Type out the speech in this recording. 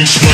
It's